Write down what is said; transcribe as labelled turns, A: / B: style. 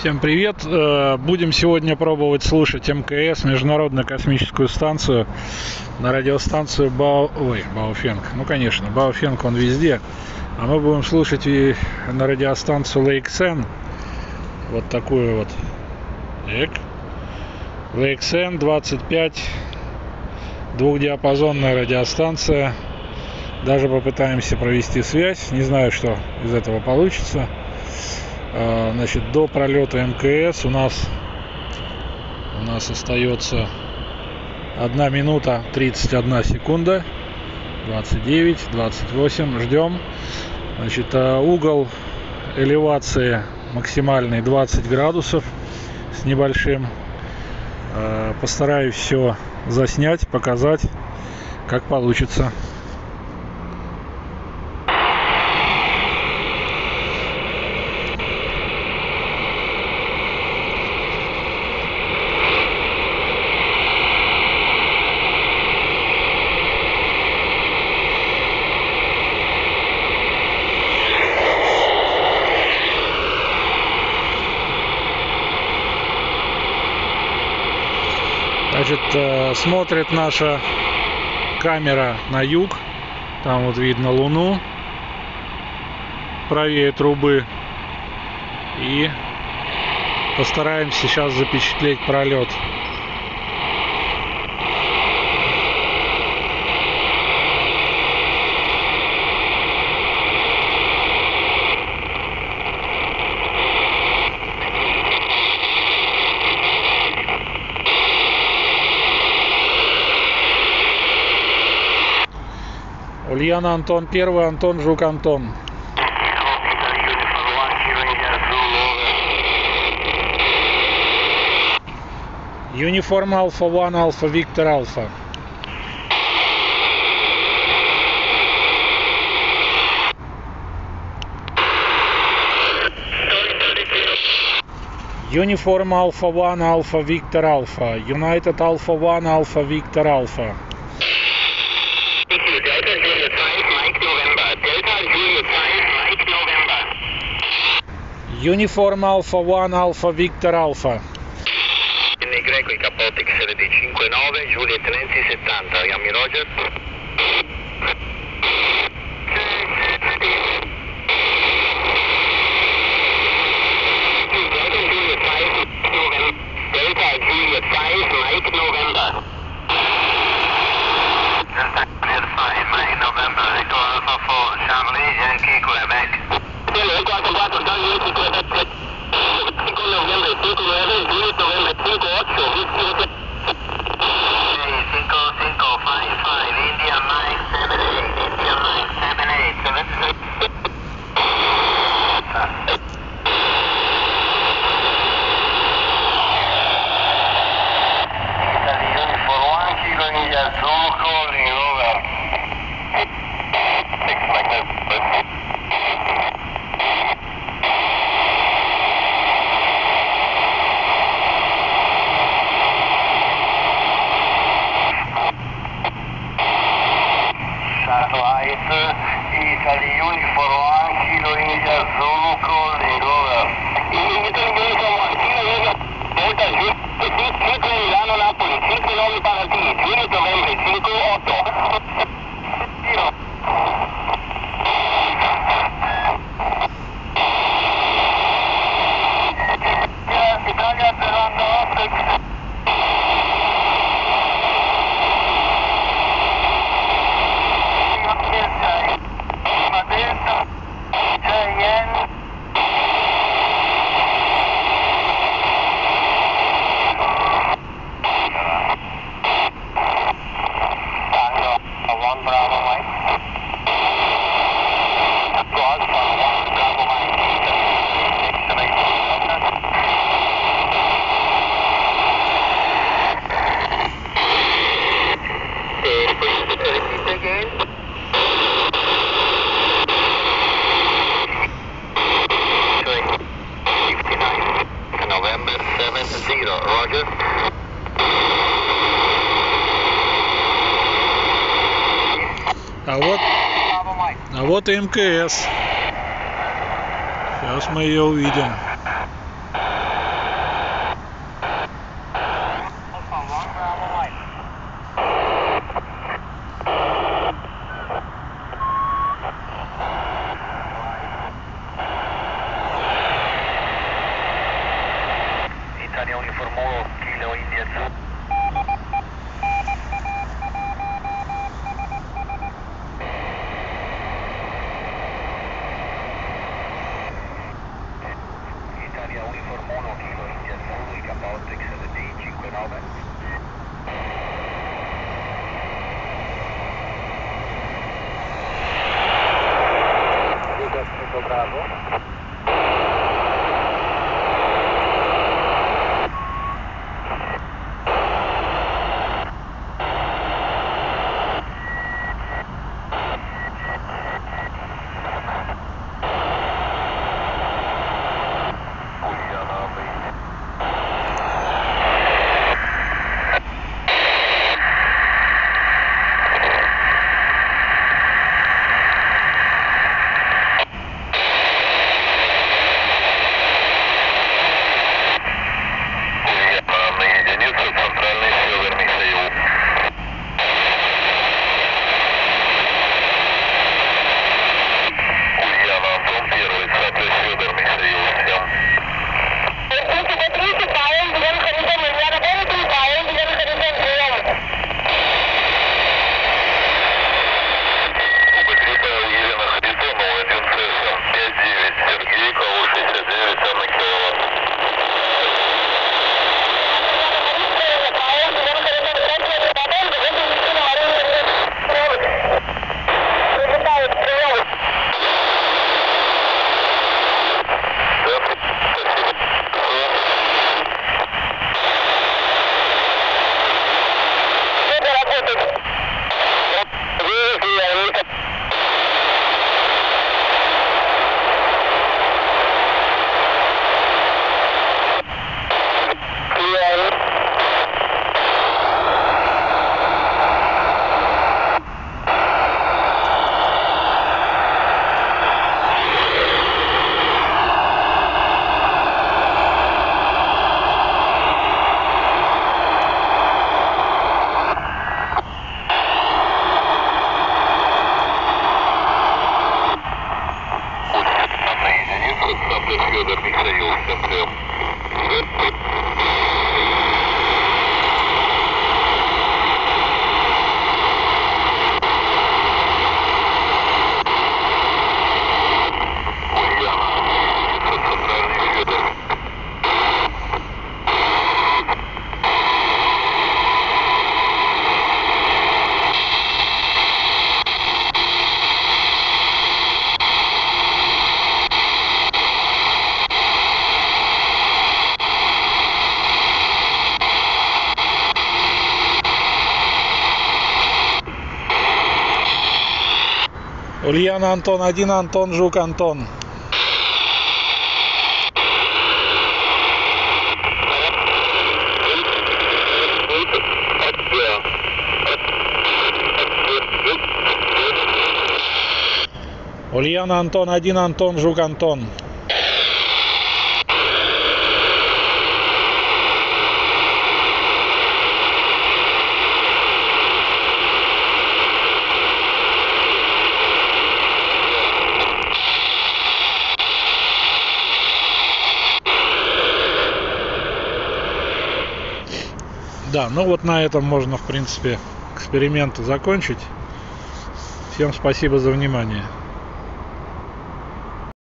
A: Всем привет! Э, будем сегодня пробовать слушать МКС, Международную космическую станцию, на радиостанцию Бау... Ой, Бауфенг. Ну, конечно, Бауфенг он везде. А мы будем слушать и на радиостанцию Лейксен. Вот такую вот. Эк. Лейксен 25. Двухдиапазонная радиостанция. Даже попытаемся провести связь. Не знаю, что из этого получится. А, значит, до пролета МКС у нас у нас остается 1 минута 31 секунда. 29 28 ждем. Значит а, угол элевации максимальный 20 градусов с небольшим. А, постараюсь все заснять показать как получится Значит, э, смотрит наша камера на юг. Там вот видно Луну. Правее трубы. И постараемся сейчас запечатлеть пролет. Ульяна Антон первый, Антон Жук Антон. Uniform Alpha 1 Alpha Victor Alpha. Uniform Alpha 1 Alpha Victor Alpha. United Alpha 1 Alpha Victor Alpha. Uniform Alpha 1 Alpha Victor Alpha. А вот, а вот и МКС. Сейчас мы ее увидим. Ульяна Антон 1, Антон Жук Антон. Ульяна Антон 1, Антон Жук Антон. Да, ну вот на этом можно, в принципе, эксперименты закончить. Всем спасибо за внимание.